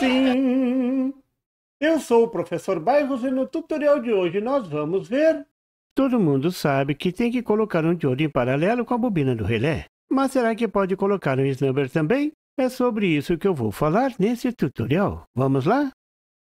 Sim! Eu sou o professor Bairros e no tutorial de hoje nós vamos ver... Todo mundo sabe que tem que colocar um diodo em paralelo com a bobina do relé. Mas será que pode colocar um snubber também? É sobre isso que eu vou falar nesse tutorial. Vamos lá?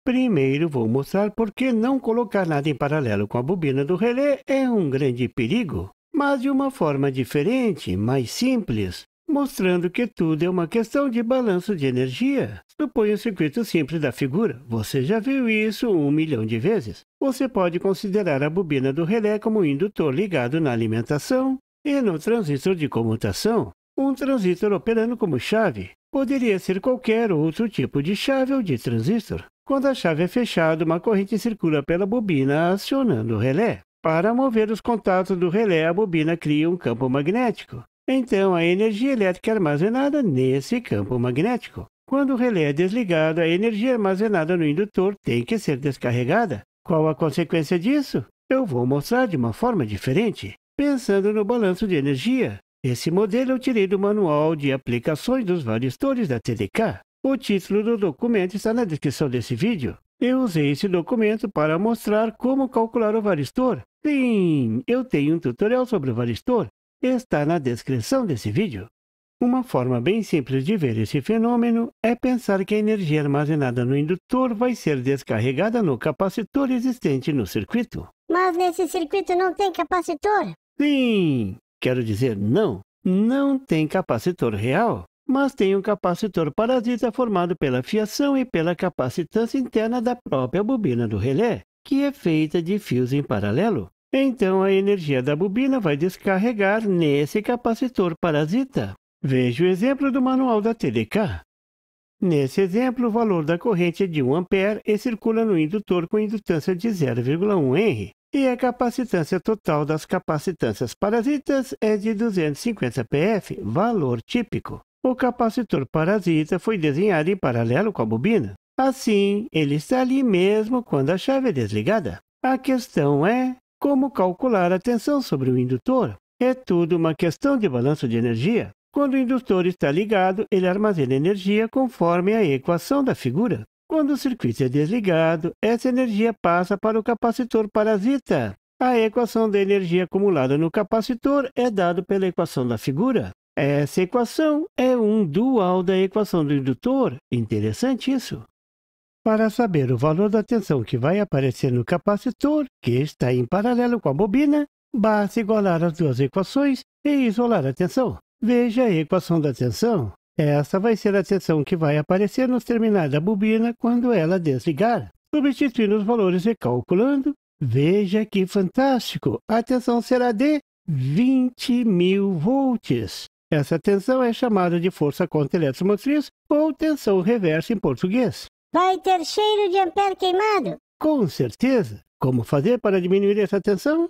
Primeiro vou mostrar por que não colocar nada em paralelo com a bobina do relé é um grande perigo, mas de uma forma diferente, mais simples, mostrando que tudo é uma questão de balanço de energia. Suponha o circuito simples da figura. Você já viu isso um milhão de vezes. Você pode considerar a bobina do relé como um indutor ligado na alimentação e no transistor de comutação. Um transistor operando como chave. Poderia ser qualquer outro tipo de chave ou de transistor. Quando a chave é fechada, uma corrente circula pela bobina acionando o relé. Para mover os contatos do relé, a bobina cria um campo magnético. Então, a energia elétrica é armazenada nesse campo magnético. Quando o relé é desligado, a energia armazenada no indutor tem que ser descarregada. Qual a consequência disso? Eu vou mostrar de uma forma diferente, pensando no balanço de energia. Esse modelo eu tirei do manual de aplicações dos varistores da TDK. O título do documento está na descrição desse vídeo. Eu usei esse documento para mostrar como calcular o varistor. Sim, eu tenho um tutorial sobre o varistor está na descrição desse vídeo. Uma forma bem simples de ver esse fenômeno é pensar que a energia armazenada no indutor vai ser descarregada no capacitor existente no circuito. Mas nesse circuito não tem capacitor? Sim, quero dizer não. Não tem capacitor real, mas tem um capacitor parasita formado pela fiação e pela capacitância interna da própria bobina do relé, que é feita de fios em paralelo. Então a energia da bobina vai descarregar nesse capacitor parasita. Veja o exemplo do manual da TDK. Nesse exemplo, o valor da corrente é de 1 A e circula no indutor com indutância de 0,1 H. E a capacitância total das capacitâncias parasitas é de 250 pF, valor típico. O capacitor parasita foi desenhado em paralelo com a bobina. Assim, ele está ali mesmo quando a chave é desligada. A questão é como calcular a tensão sobre o indutor? É tudo uma questão de balanço de energia. Quando o indutor está ligado, ele armazena energia conforme a equação da figura. Quando o circuito é desligado, essa energia passa para o capacitor parasita. A equação da energia acumulada no capacitor é dada pela equação da figura. Essa equação é um dual da equação do indutor. Interessante isso. Para saber o valor da tensão que vai aparecer no capacitor, que está em paralelo com a bobina, basta igualar as duas equações e isolar a tensão. Veja a equação da tensão. Essa vai ser a tensão que vai aparecer nos terminais da bobina quando ela desligar. Substituindo os valores e calculando, veja que fantástico! A tensão será de 20 mil volts. Essa tensão é chamada de força contra eletromotriz ou tensão reversa em português. Vai ter cheiro de ampere queimado? Com certeza. Como fazer para diminuir essa tensão?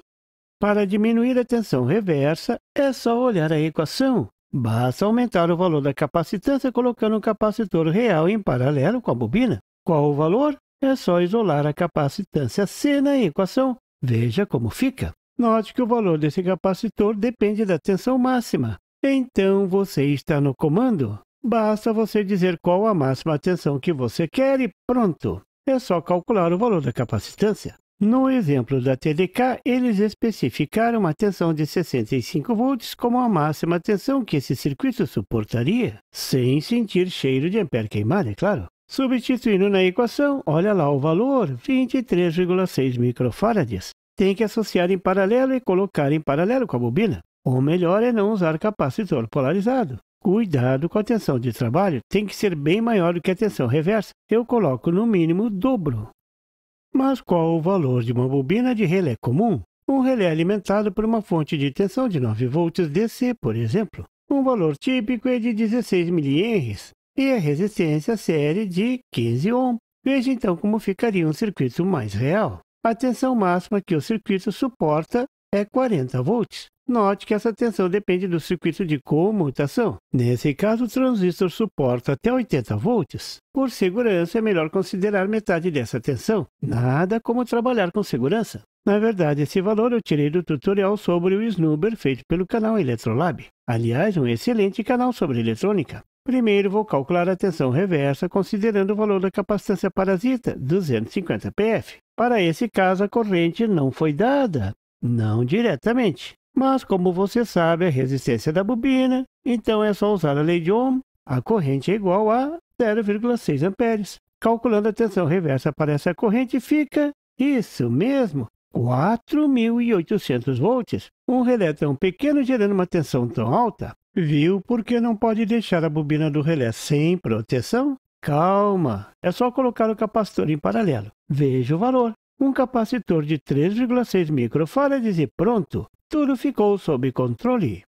Para diminuir a tensão reversa, é só olhar a equação. Basta aumentar o valor da capacitância colocando um capacitor real em paralelo com a bobina. Qual o valor? É só isolar a capacitância C na equação. Veja como fica. Note que o valor desse capacitor depende da tensão máxima. Então você está no comando. Basta você dizer qual a máxima tensão que você quer e pronto. É só calcular o valor da capacitância. No exemplo da TDK, eles especificaram uma tensão de 65 volts como a máxima tensão que esse circuito suportaria, sem sentir cheiro de ampere queimado, é claro. Substituindo na equação, olha lá o valor, 23,6 microfarads. Tem que associar em paralelo e colocar em paralelo com a bobina. O melhor é não usar capacitor polarizado. Cuidado com a tensão de trabalho, tem que ser bem maior do que a tensão reversa. Eu coloco no mínimo o dobro. Mas qual o valor de uma bobina de relé comum? Um relé alimentado por uma fonte de tensão de 9 volts DC, por exemplo. Um valor típico é de 16 mA e a resistência série de 15 ohm. Veja então como ficaria um circuito mais real. A tensão máxima que o circuito suporta é 40 volts. Note que essa tensão depende do circuito de comutação. Nesse caso, o transistor suporta até 80 volts. Por segurança, é melhor considerar metade dessa tensão. Nada como trabalhar com segurança. Na verdade, esse valor eu tirei do tutorial sobre o snubber feito pelo canal Eletrolab. Aliás, um excelente canal sobre eletrônica. Primeiro vou calcular a tensão reversa considerando o valor da capacitância parasita, 250 pF. Para esse caso, a corrente não foi dada, não diretamente. Mas, como você sabe, a resistência da bobina, então é só usar a lei de Ohm. A corrente é igual a 0,6 amperes. Calculando a tensão reversa para essa corrente, fica, isso mesmo, 4.800 volts. Um relé tão pequeno gerando uma tensão tão alta. Viu por que não pode deixar a bobina do relé sem proteção? Calma, é só colocar o capacitor em paralelo. Veja o valor. Um capacitor de 3,6 microfarads e pronto, tudo ficou sob controle.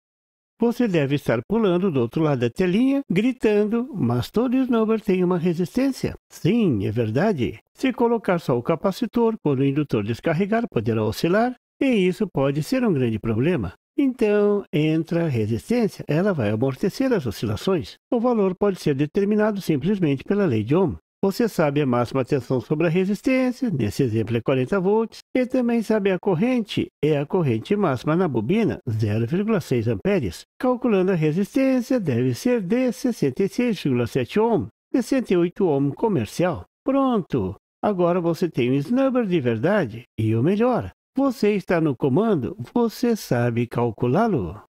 Você deve estar pulando do outro lado da telinha, gritando, mas todo snowbird tem uma resistência. Sim, é verdade. Se colocar só o capacitor, quando o indutor descarregar, poderá oscilar, e isso pode ser um grande problema. Então, entra a resistência, ela vai amortecer as oscilações. O valor pode ser determinado simplesmente pela lei de Ohm. Você sabe a máxima tensão sobre a resistência, nesse exemplo é 40 volts, e também sabe a corrente, é a corrente máxima na bobina, 0,6 amperes. Calculando a resistência, deve ser de 66,7 ohm, 68 ohm comercial. Pronto! Agora você tem um snubber de verdade, e o melhor, você está no comando, você sabe calculá-lo.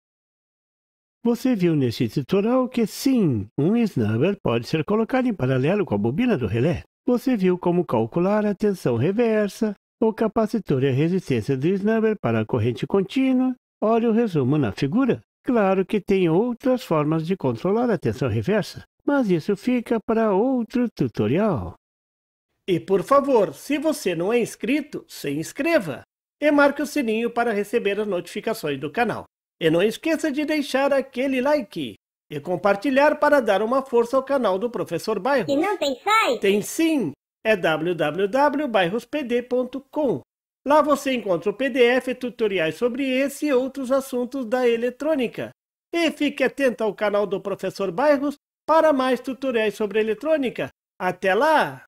Você viu nesse tutorial que sim, um snubber pode ser colocado em paralelo com a bobina do relé. Você viu como calcular a tensão reversa, o capacitor e a resistência do snubber para a corrente contínua. Olha o resumo na figura. Claro que tem outras formas de controlar a tensão reversa, mas isso fica para outro tutorial. E por favor, se você não é inscrito, se inscreva e marque o sininho para receber as notificações do canal. E não esqueça de deixar aquele like e compartilhar para dar uma força ao canal do Professor Bairros. E não tem site? Tem sim! É www.bairrospd.com. Lá você encontra o PDF e tutoriais sobre esse e outros assuntos da eletrônica. E fique atento ao canal do Professor Bairros para mais tutoriais sobre eletrônica. Até lá!